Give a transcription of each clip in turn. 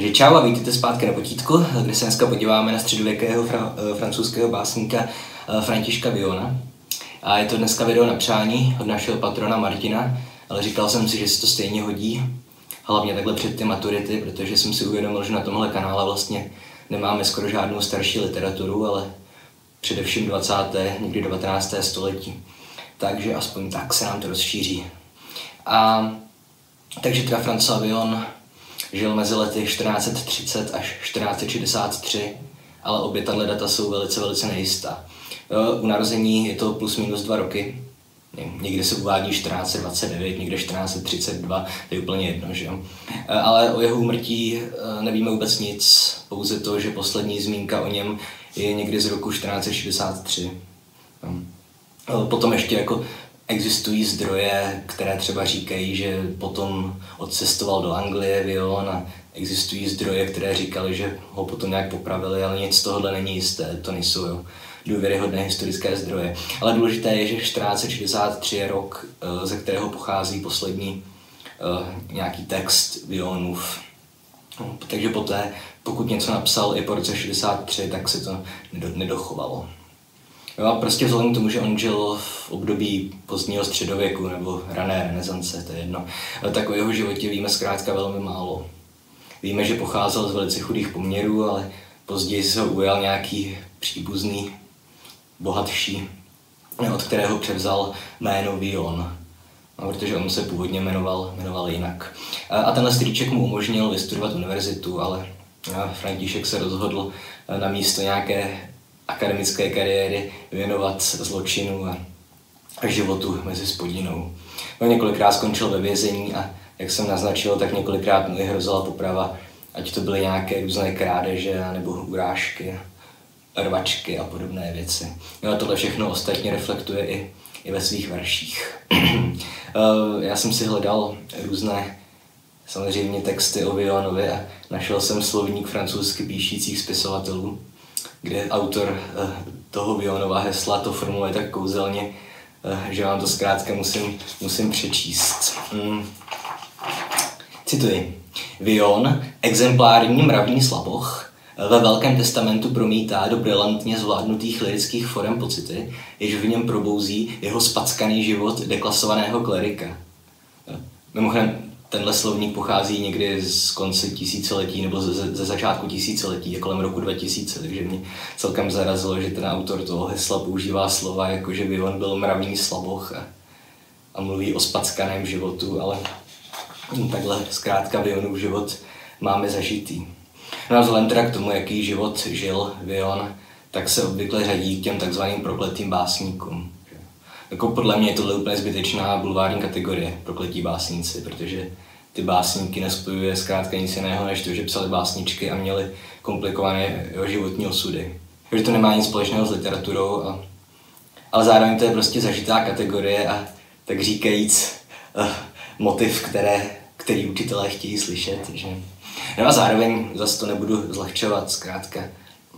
Takže čau a vítejte zpátky na potítku, kde se dneska podíváme na středověkého fra- eh, francouzského básníka eh, Františka Viona. A je to dneska video na přání od našeho patrona Martina, ale říkal jsem si, že se to stejně hodí, hlavně takhle před ty maturity, protože jsem si uvědomil, že na tomhle kanále vlastně nemáme skoro žádnou starší literaturu, ale především 20. někdy 19. století. Takže aspoň tak se nám to rozšíří. A takže teda François Vion žil mezi lety 1430 až 1463, ale obě tahle data jsou velice, velice nejistá. U narození je to plus minus dva roky, Někde se uvádí 1429, někde 1432, to je úplně jedno, že jo. Ale o jeho úmrtí eh, nevíme vůbec nic, pouze to, že poslední zmínka o něm je někdy z roku 1463. Potom ještě jako Existují zdroje, které třeba říkají, že potom odcestoval do Anglie Vion a existují zdroje, které říkali, že ho potom nějak popravili, ale nic z tohohle není jisté, to nejsou jo, důvěryhodné historické zdroje. Ale důležité je, že 1463 je rok, eh, ze kterého pochází poslední uh, nějaký text Vionův. Takže poté, pokud něco napsal i po roce 63, tak se to nedochovalo. Jo, a prostě vzhledem k tomu, že on žil v období pozdního středověku nebo rané renesance, to je jedno, tak o jeho životě víme zkrátka velmi málo. Víme, že pocházel z velice chudých poměrů, ale později se ho ujal nějaký příbuzný, bohatší, od kterého převzal jméno Vion, no, protože on se původně jmenoval, jmenoval jinak. A tenhle strýček mu umožnil vystudovat univerzitu, ale František se rozhodl na místo nějaké akademické kariéry věnovat zločinu a, životu mezi spodinou. On několikrát skončil ve vězení a jak jsem naznačil, tak několikrát mu hrozila poprava, ať to byly nějaké různé krádeže nebo urážky, rvačky a podobné věci. No a tohle všechno ostatně reflektuje i, i ve svých verších. Eh, já jsem si hledal různé samozřejmě texty o Vionovi a našel jsem slovník francouzsky píšících spisovatelů kde autor eh, toho Vionova hesla to formuluje tak kouzelně, eh, že vám to zkrátka musím, musím přečíst. Hmm. Cituji. Vion, exemplární mravní slaboch, ve Velkém testamentu promítá do brilantně zvládnutých lirických forem pocity, jež v něm probouzí jeho spackaný život deklasovaného klerika. Eh, mimochodem, tenhle slovník pochází někdy z konce tisíciletí nebo ze, ze začátku tisíciletí, kolem roku 2000, takže mě celkem zarazilo, že ten autor toho hesla používá slova jako, že by on byl mravní slaboch a, a mluví o spackaném životu, ale takhle zkrátka Vionův život máme zažitý. No a vzhledem teda k tomu, jaký život žil Vion, tak se obvykle řadí k těm takzvaným prokletým básníkům. Jako podle mě je tohle úplně zbytečná bulvární kategorie, prokletí básníci, protože ty básníky nespojuje zkrátka nic jiného, než to, že psali básničky a měli komplikované životní osudy. Že to nemá nic společného s literaturou, a, ale zároveň to je prostě zažitá kategorie a tak říkajíc uh, motiv, které, který učitelé chtějí slyšet. Že? No a zároveň zase to nebudu zlehčovat, zkrátka.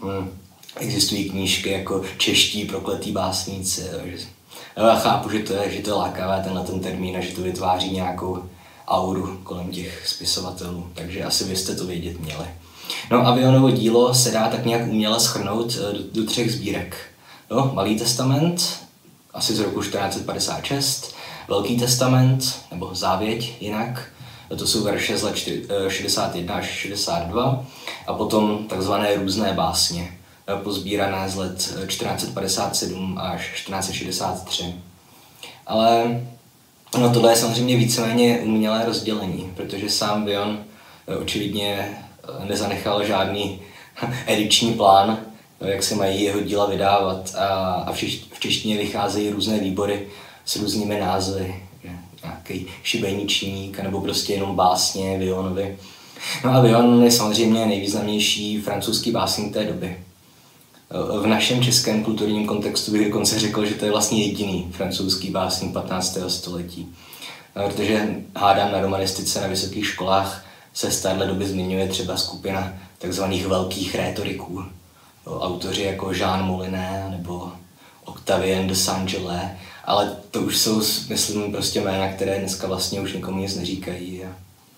Hmm, existují knížky jako čeští prokletí básníci, takže já chápu, že to je, že to je lákavé tenhle ten termín a že to vytváří nějakou auru kolem těch spisovatelů, takže asi byste to vědět měli. No a Vionovo dílo se dá tak nějak uměle schrnout eh, do, do třech sbírek. No, Malý testament, asi z roku 1456, Velký testament, nebo Závěť jinak, to jsou verše z let 61 eh, až 62, a potom takzvané různé básně, eh, pozbírané z let 1457 až 1463. Ale No tohle je samozřejmě víceméně umělé rozdělení, protože sám Bion eh, očividně eh, nezanechal žádný ediční plán, eh, jak se mají jeho díla vydávat a, a v češtině vycházejí různé výbory s různými názvy, nějaký šibeničník nebo prostě jenom básně Vionovi. No a Vion je samozřejmě nejvýznamnější francouzský básník té doby. V našem českém kulturním kontextu bych dokonce řekl, že to je vlastně jediný francouzský básník 15. století. Protože hádám na romanistice na vysokých školách se z téhle doby zmiňuje třeba skupina takzvaných velkých rétoriků. Autoři jako Jean Moliné nebo Octavien de Saint-Gelais, ale to už jsou, myslím, prostě jména, které dneska vlastně už nikomu nic neříkají. A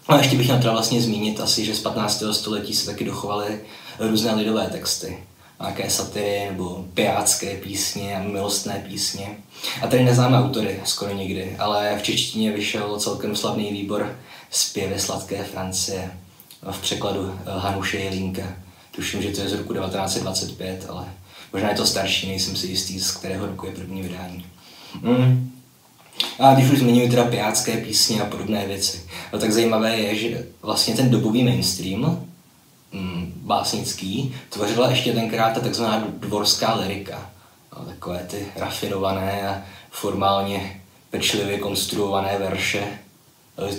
No ještě bych měl teda vlastně zmínit asi, že z 15. století se taky dochovaly různé lidové texty. Nějaké satyry nebo pijácké písně a milostné písně. A tady neznáme autory skoro nikdy, ale v češtině vyšel celkem slavný výbor Zpěvy sladké Francie v překladu eh, Hanuše Jelínka. Tuším, že to je z roku 1925, ale možná je to starší, nejsem si jistý, z kterého roku je první vydání. Mm. A když už zmiňuji teda pijácké písně a podobné věci, no tak zajímavé je, že vlastně ten dobový mainstream básnický tvořila ještě tenkrát ta takzvaná dvorská lirika. No, takové ty rafinované a formálně pečlivě konstruované verše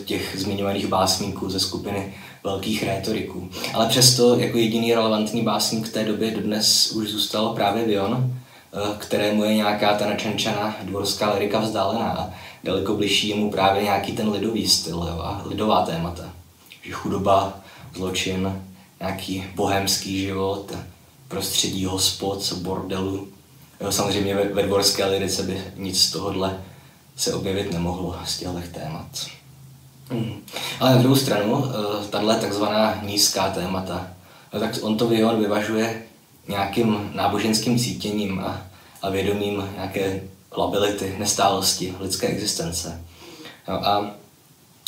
těch zmiňovaných básníků ze skupiny velkých rétoriků. Ale přesto jako jediný relevantní básník té době dodnes už zůstal právě Vion, Eh, kterému je nějaká ta načančaná dvorská lirika vzdálená. Daleko bližší je mu právě nějaký ten lidový styl jo, a lidová témata. Že chudoba, zločin, nějaký bohemský život, prostředí hospod, bordelu. Jo, samozřejmě ve, dvorské lirice by nic z tohohle se objevit nemohlo z těchto témat. Hmm. Ale na druhou stranu, eh, tahle takzvaná nízká témata, tak on to Vion vyvažuje nějakým náboženským cítěním a, a vědomím nějaké lability, nestálosti lidské existence. No a,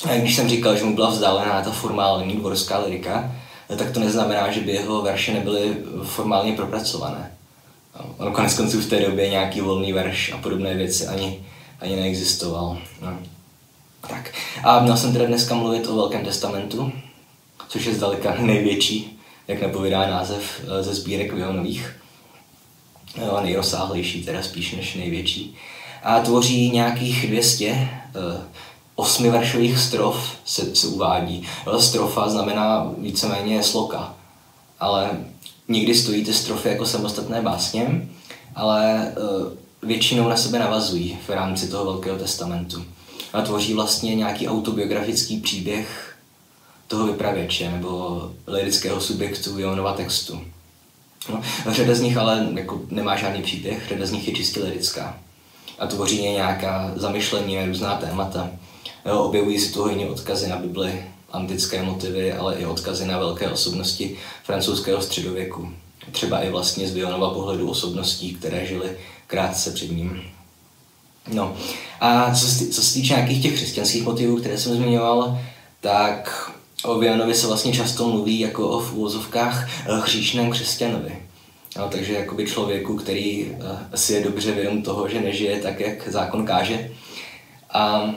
a když jsem říkal, že mu byla vzdálená ta formální dvorská lirika, tak to neznamená, že by jeho verše nebyly formálně propracované. No, ono konec konců v té době nějaký volný verš a podobné věci ani, ani neexistoval. No. Tak. A měl jsem teda dneska mluvit o Velkém testamentu, což je zdaleka největší jak napovídá název eh, ze sbírek Vionových. Jo, nejrozsáhlejší, teda spíš než největší. A tvoří nějakých 200 uh, eh, osmiveršových strof, se, se uvádí. Jo, strofa znamená víceméně sloka, ale někdy stojí ty strofy jako samostatné básně, ale uh, většinou na sebe navazují v rámci toho Velkého testamentu. A tvoří vlastně nějaký autobiografický příběh toho vypravěče nebo lirického subjektu Jonova textu. No, řada z nich ale jako nemá žádný příběh, řada z nich je čistě lirická. A tvoří je nějaká zamyšlení, různá témata. Jo, objevují se tu jiné odkazy na Bibli, antické motivy, ale i odkazy na velké osobnosti francouzského středověku. Třeba i vlastně z Vionova pohledu osobností, které žily krátce před ním. No a co se, co se týče nějakých těch křesťanských motivů, které jsem zmiňoval, tak O Vianovi se vlastně často mluví jako o v úvozovkách eh, hříšném křesťanovi. No, takže jakoby člověku, který uh, si je dobře vědom toho, že nežije tak, jak zákon káže. A,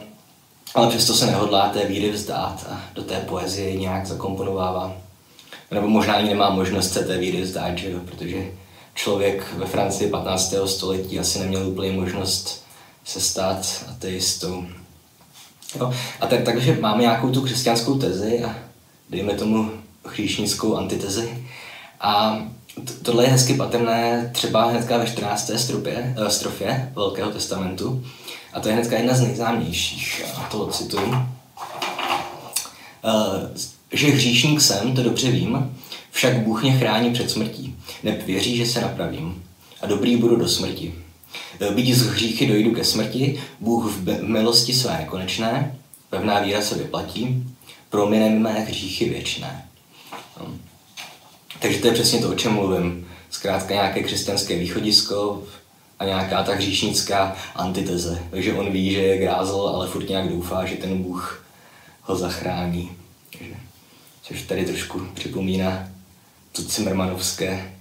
ale přesto se nehodlá té víry vzdát a do té poezie nějak zakomponovává. Nebo možná ani nemá možnost se té víry vzdát, že jo? protože člověk ve Francii 15. století asi neměl úplně možnost se stát ateistou. Jo. A tak, takže máme nějakou tu křesťanskou tezi a dejme tomu chříšnickou antitezi. A tohle je hezky patrné třeba hnedka ve 14. Stropě, uh, strofě Velkého testamentu. A to je hnedka jedna z nejznámějších. A to cituji. Uh, že hříšník jsem, to dobře vím, však Bůh mě chrání před smrtí. Neb věří, že se napravím. A dobrý budu do smrti. Byť z hříchy dojdu ke smrti, Bůh v milosti své nekonečné, pevná víra se vyplatí, promine mé hříchy věčné. No. Takže to je přesně to, o čem mluvím. Zkrátka nějaké křesťanské východisko a nějaká ta hříšnická antiteze. Takže on ví, že je grázl, ale furt nějak doufá, že ten Bůh ho zachrání. Takže, což tady trošku připomíná to Cimmermanovské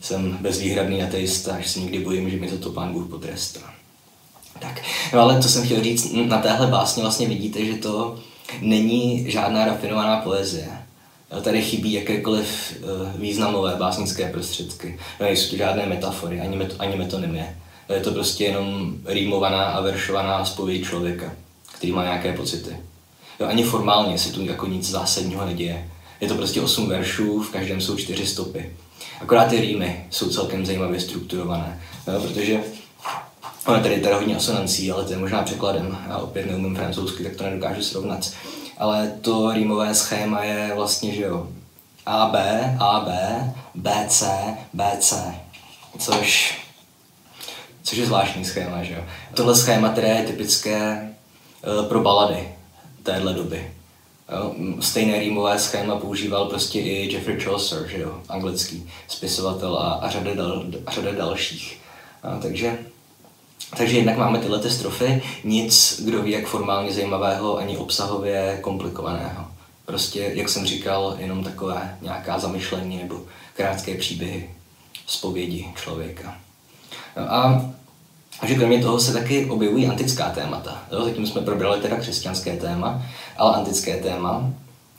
jsem bezvýhradný ateista, až se někdy bojím, že mi to, to pán Bůh potrestá. Tak, no ale to jsem chtěl říct, na téhle básni vlastně vidíte, že to není žádná rafinovaná poezie. Tady chybí jakékoliv uh, významové básnické prostředky. No, nejsou to žádné metafory, ani, met, ani metonymie. Je to prostě jenom rýmovaná a veršovaná zpověď člověka, který má nějaké pocity. Jo, ani formálně se tu jako nic zásadního neděje. Je to prostě osm veršů, v každém jsou čtyři stopy. Akorát ty rýmy jsou celkem zajímavě strukturované, no, protože ono tady teda hodně asonancí, ale to je možná překladem. Já opět neumím francouzsky, tak to nedokážu srovnat. Ale to rýmové schéma je vlastně, že jo, AB, AB, BC, BC, což, což je zvláštní schéma, že jo. Tohle schéma, které je typické uh, pro balady téhle doby. Stejné rýmové schéma používal prostě i Jeffrey Chaucer, že jo, anglický spisovatel a, a, řada, dal, a řada dalších. A, takže, takže jednak máme tyhle ty strofy, nic, kdo ví, jak formálně zajímavého, ani obsahově komplikovaného. Prostě, jak jsem říkal, jenom takové nějaká zamyšlení nebo krátké příběhy zpovědi člověka. No a a že kromě toho se taky objevují antická témata. Jo? Zatím jsme probrali teda křesťanské téma, ale antické téma.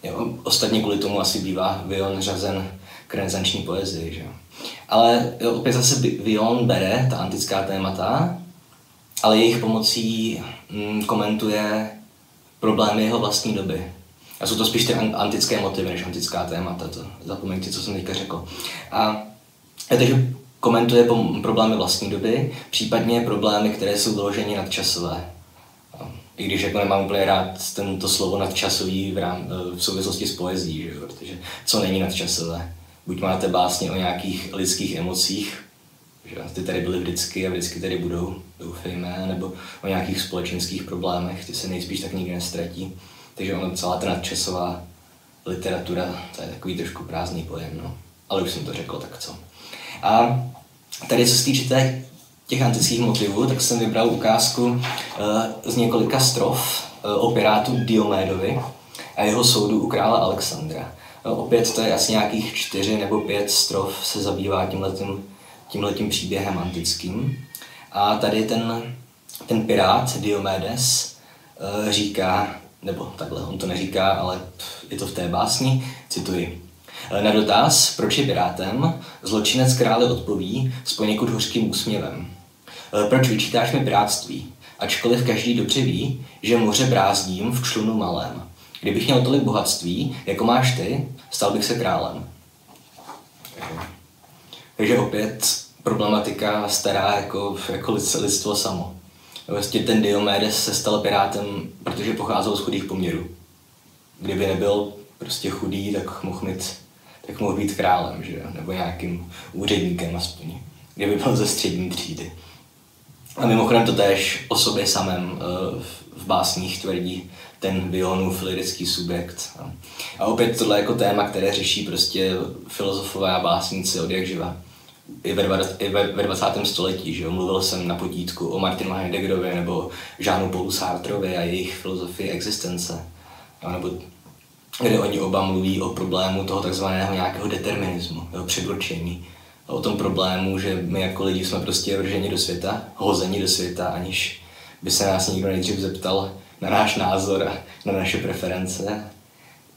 Jo? Ostatně kvůli tomu asi bývá Vion řazen k renesanční poezii. Že? Ale jo, opět zase Vion bere ta antická témata, ale jejich pomocí mm, komentuje problémy jeho vlastní doby. A jsou to spíš ty antické motivy než antická témata, to zapomeňte, co jsem teďka řekl. A takže komentuje problémy vlastní doby, případně problémy, které jsou vyloženě nadčasové. I když jako nemám úplně rád tento slovo nadčasový v, rám, v souvislosti s poezí, že protože co není nadčasové? Buď máte básně o nějakých lidských emocích, že ty tady byly vždycky a vždycky tady budou, doufejme, nebo o nějakých společenských problémech, ty se nejspíš tak nikdy nestratí. Takže ono celá ta nadčasová literatura, to je takový trošku prázdný pojem, no. Ale už jsem to řekl, tak co. A tady, co se týče těch antických motivů, tak jsem vybral ukázku uh, z několika strof uh, o pirátu Diomédovi a jeho soudu u krále Alexandra. Uh, opět to je asi nějakých čtyři nebo pět strof se zabývá tímhletím, tímhletím příběhem antickým. A tady ten, ten pirát Diomedes uh, říká, nebo takhle, on to neříká, ale je to v té básni, cituji. Eh, na dotaz, proč je pirátem, zločinec krále odpoví s poněkud hořkým úsměvem. Eh, proč vyčítáš mi pirátství? Ačkoliv každý dobře ví, že moře brázdím v člunu malém. Kdybych měl tolik bohatství, jako máš ty, stal bych se králem. Takže opět problematika stará jako, jako lidstvo samo. Vlastně ten Diomedes se stal pirátem, protože pocházel z chudých poměrů. Kdyby nebyl prostě chudý, tak mohl mít tak mohl být králem, že nebo nějakým úředníkem aspoň, kdyby byl ze střední třídy. A mimochodem to též o sobě samém eh, v básních tvrdí ten Vionův lirický subjekt. A opět tohle jako téma, které řeší prostě filozofové a básníci od jak živa. I ve, i ve, ve 20. století, že jo? mluvil jsem na potítku o Martinu Heideggerovi nebo Žánu Paulu Sartrovi a jejich filozofii existence. Nebo kde oni oba mluví o problému toho takzvaného nějakého determinismu, jo, předurčení. O tom problému, že my jako lidi jsme prostě vrženi do světa, hozeni do světa, aniž by se nás někdo nejdřív zeptal na náš názor a na naše preference.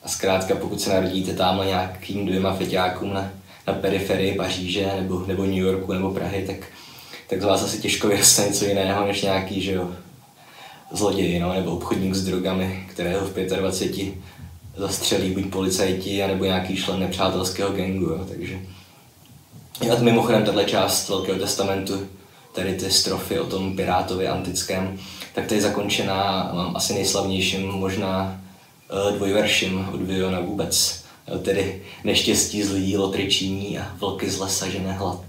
A zkrátka, pokud se narodíte tamhle nějakým dvěma feťákům na, na periferii Paříže nebo, nebo New Yorku nebo Prahy, tak, tak z vás asi těžko vyroste něco jiného než nějaký, že jo, zloděj, no, nebo obchodník s drogami, kterého v 25 zastřelí buď policajti, anebo nějaký člen nepřátelského gangu, jo, takže a mimochodem tato část Velkého testamentu, tady ty strofy o tom pirátovi antickém, tak to je zakončená mám asi nejslavnějším možná eh, dvojverším od Viona vůbec, tedy neštěstí z lidí lotričiní a vlky z lesa žene hlad.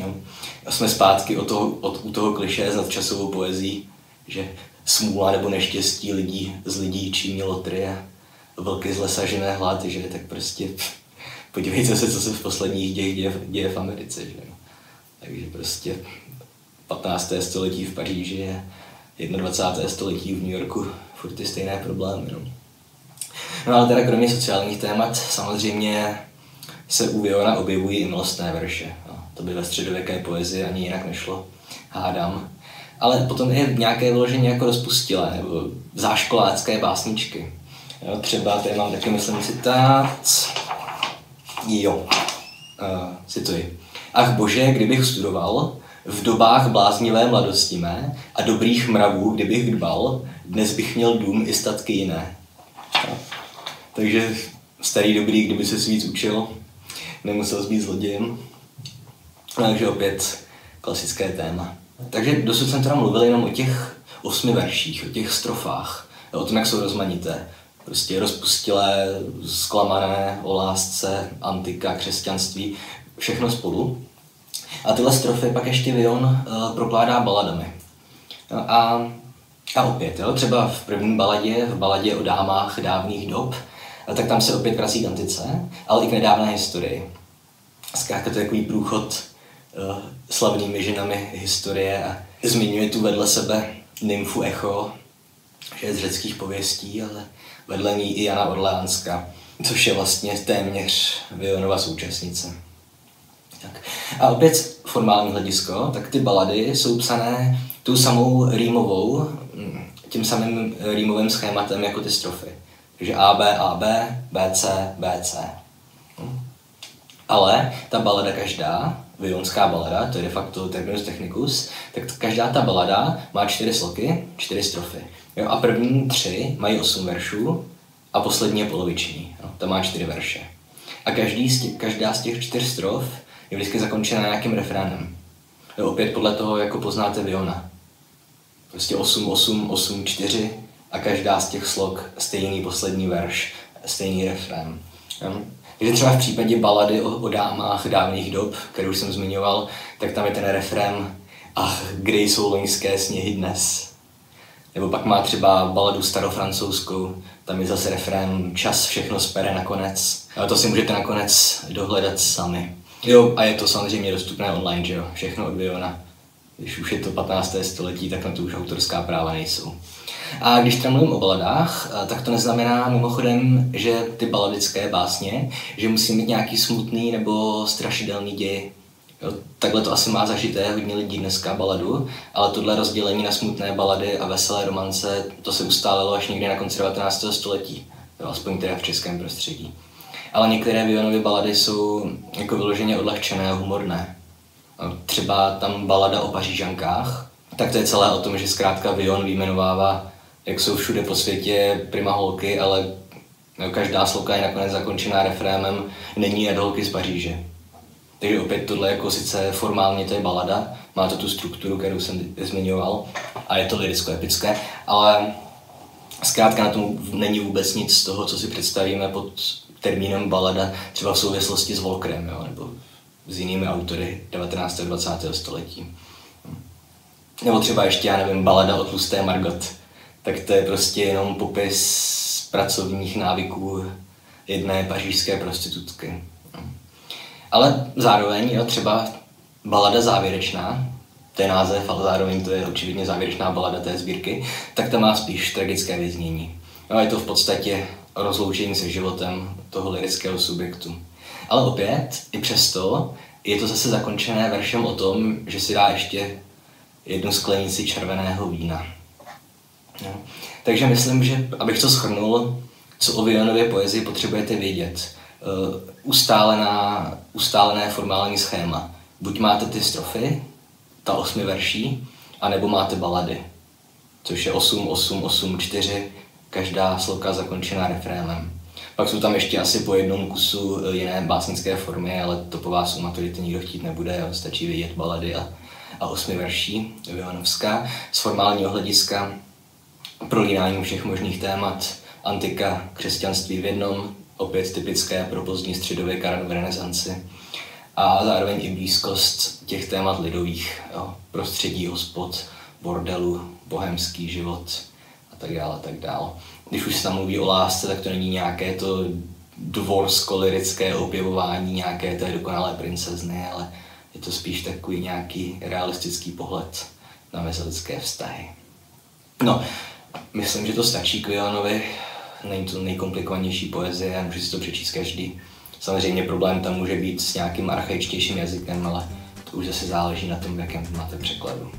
Jo. A jsme zpátky od toho, od, u toho kliše s nadčasovou poezí, že smůla nebo neštěstí lidí z lidí činí lotry a vlky z lesa žené hlady, že tak prostě podívejte se, co se v posledních dějích děje, děje v Americe, že Takže prostě 15. století v Paříži a 21. století v New Yorku furt ty stejné problémy. No. No ale teda kromě sociálních témat samozřejmě se u Viona objevují i milostné verše. No, to by ve středověké poezii ani jinak nešlo, hádám. Ale potom je nějaké vyložení jako rozpustilé nebo záškolácké básničky. Jo, třeba tady mám taky, myslím, citát. Jo, uh, cituji. Ach bože, kdybych studoval, v dobách bláznivé mladosti mé a dobrých mravů, kdybych dbal, dnes bych měl dům i statky jiné. Takže starý dobrý, kdyby se víc učil, nemusel být zlodějem. Takže opět klasické téma. Takže dosud jsem teda mluvil jenom o těch osmi verších, o těch strofách, o tom, jak jsou rozmanité prostě rozpustilé, zklamané o lásce, antika, křesťanství, všechno spolu. A tyhle strofy pak ještě Vion uh, prokládá baladami. No a A opět, jo, třeba v první baladě, v baladě o dámách dávných dob, tak tam se opět vrací k antice, ale i k nedávné historii. Zkrátka to je takový průchod uh, slavnými ženami historie a zmiňuje tu vedle sebe nymfu Echo, že je z řeckých pověstí, ale vedle ní i Jana Orleánská, což je vlastně téměř Vionova současnice. Tak. A opět formální hledisko, tak ty balady jsou psané tu samou rýmovou, mm, tím samým rýmovým schématem jako ty strofy. Takže A, B, A, B, B, C, B, C. Hm. Ale ta balada každá, vionská balada, to je de facto terminus technicus, tak každá ta balada má čtyři sloky, čtyři strofy. Jo, a první tři mají osm veršů a poslední je poloviční. Jo, ta má čtyři verše. A každý z těch, každá z těch čtyř strof je vždycky zakončena nějakým refrénem. Jo, opět podle toho, jako poznáte Viona. Prostě 8, 8, 8, 4 a každá z těch slok stejný poslední verš, stejný. Jo. Takže třeba v případě balady o, o dámách dávných dob, kterou jsem zmiňoval, tak tam je ten refrén Ach, kde jsou loňské sněhy dnes? Nebo pak má třeba baladu starofrancouzskou, tam je zase refrén Čas všechno spere nakonec. A to si můžete nakonec dohledat sami. Jo, a je to samozřejmě dostupné online, že jo, všechno od Viona. Když už je to 15. století, tak na to už autorská práva nejsou. A když tam mluvím o baladách, tak to neznamená mimochodem, že ty baladické básně, že musí mít nějaký smutný nebo strašidelný děj. Jo, takhle to asi má zažité hodně lidí dneska baladu, ale tohle rozdělení na smutné balady a veselé romance, to se ustálilo až někdy na konci 19. století, jo, aspoň teda v českém prostředí. Ale některé Vionovy balady jsou jako vyloženě odlehčené a humorné. Třeba tam balada o pařížankách, tak to je celé o tom, že zkrátka Vion vyjmenovává, jak jsou všude po světě prima holky, ale každá sloka je nakonec zakončená refrémem Není jet holky z Paříže. Takže opět tohle jako sice formálně to je balada, má to tu strukturu, kterou jsem zmiňoval a je to liricko-epické, ale zkrátka na tom není vůbec nic z toho, co si představíme pod termínem balada, třeba v souvislosti s Volkrem, jo, nebo s jinými autory 19. a 20. století. Nebo třeba ještě, já nevím, balada o tlusté Margot. Tak to je prostě jenom popis pracovních návyků jedné pařížské prostitutky. Ale zároveň, jo, třeba balada závěrečná, to je název, ale zároveň to je očividně závěrečná balada té sbírky, tak ta má spíš tragické vyznění. No, je to v podstatě rozloučení se životem toho lirického subjektu. Ale opět, i přesto, je to zase zakončené veršem o tom, že si dá ještě jednu sklenici červeného vína. No. Takže myslím, že abych to schrnul, co o Vionově poezii potřebujete vědět. Uh, ustálená, ustálené formální schéma. Buď máte ty strofy, ta osmi verší, anebo máte balady, což je 8, 8, 8, 4, každá sloka zakončená refrénem. Pak jsou tam ještě asi po jednom kusu eh, jiné básnické formy, ale to po vás u maturity nikdo chtít nebude, jo. stačí vidět balady a, a osmi verší Vivanovská. Z formálního hlediska prolínáním všech možných témat, antika, křesťanství v jednom, opět typické pro pozdní středověk a v renesanci. A zároveň i blízkost těch témat lidových, jo. prostředí hospod, bordelu, bohemský život a tak dále, a tak dále když už se tam mluví o lásce, tak to není nějaké to dvorsko-lirické objevování nějaké té dokonalé princezny, ale je to spíš takový nějaký realistický pohled na mezilidské vztahy. No, myslím, že to stačí k Villanovi. Není to nejkomplikovanější poezie, může si to přečíst každý. Samozřejmě problém tam může být s nějakým archaičtějším jazykem, ale to už zase záleží na tom, v jakém máte překladu.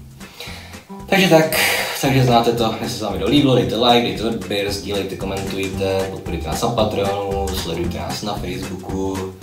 Takže tak, takže znáte to, jestli se vám video líbilo, dejte like, dejte odběr, sdílejte, komentujte, podporujte nás na Patreonu, sledujte nás na Facebooku,